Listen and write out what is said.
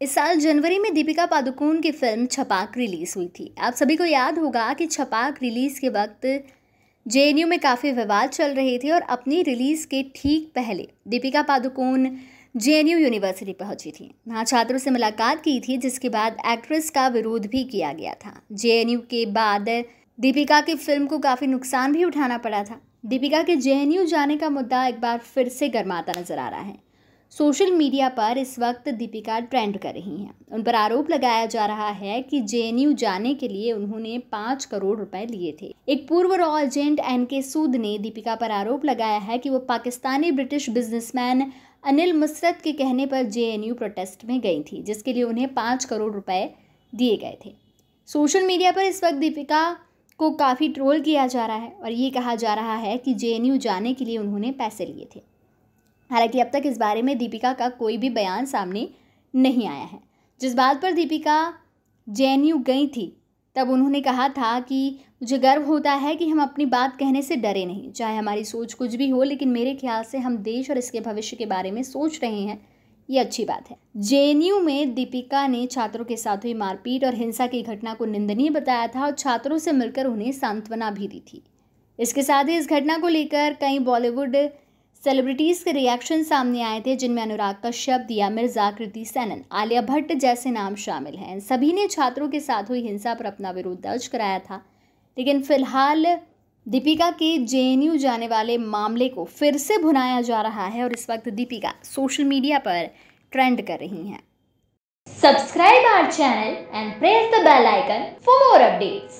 इस साल जनवरी में दीपिका पादुकोण की फ़िल्म छपाक रिलीज़ हुई थी। आप सभी को याद होगा कि छपाक रिलीज़ के वक्त जेएनयू में काफ़ी विवाद चल रहे थे और अपनी रिलीज़ के ठीक पहले दीपिका पादुकोण जेएनयू यूनिवर्सिटी पहुँची थी। वहाँ छात्रों से मुलाकात की थी, जिसके बाद एक्ट्रेस का विरोध भी किया गया था। जेएनयू के बाद दीपिका की फ़िल्म को काफ़ी नुकसान भी उठाना पड़ा था। दीपिका के जेएनयू जाने का मुद्दा एक बार फिर से गर्माता नज़र आ रहा है। सोशल मीडिया पर इस वक्त दीपिका ट्रेंड कर रही हैं। उन पर आरोप लगाया जा रहा है कि जेएनयू जाने के लिए उन्होंने पाँच करोड़ रुपए लिए थे। एक पूर्व रॉ एजेंट एन के सूद ने दीपिका पर आरोप लगाया है कि वो पाकिस्तानी ब्रिटिश बिजनेसमैन अनिल मुसरत के कहने पर जेएनयू प्रोटेस्ट में गई थी, जिसके लिए उन्हें पाँच करोड़ रुपए दिए गए थे। सोशल मीडिया पर इस वक्त दीपिका को काफ़ी ट्रोल किया जा रहा है और ये कहा जा रहा है कि जेएनयू जाने के लिए उन्होंने पैसे लिए थे। हालाँकि अब तक इस बारे में दीपिका का कोई भी बयान सामने नहीं आया है। जिस बात पर दीपिका जे गई थी, तब उन्होंने कहा था कि मुझे गर्व होता है कि हम अपनी बात कहने से डरे नहीं। चाहे हमारी सोच कुछ भी हो, लेकिन मेरे ख्याल से हम देश और इसके भविष्य के बारे में सोच रहे हैं। ये अच्छी बात है। जे में दीपिका ने छात्रों के साथ हुई मारपीट और हिंसा की घटना को निंदनीय बताया था और छात्रों से मिलकर उन्हें सांत्वना भी दी थी। इसके साथ ही इस घटना को लेकर कई बॉलीवुड सेलिब्रिटीज़ के रिएक्शन सामने आए थे, जिनमें अनुराग कश्यप, दिया मिर्ज़ा, कृति सेनन, आलिया भट्ट जैसे नाम शामिल हैं। सभी ने छात्रों के साथ हुई हिंसा पर अपना विरोध दर्ज कराया था। लेकिन फ़िलहाल दीपिका के जेएनयू जाने वाले मामले को फिर से भुनाया जा रहा है और इस वक्त दीपिका सोशल मीडिया पर ट्रेंड कर रही हैं। Subscribe our channel and press the bell icon for more updates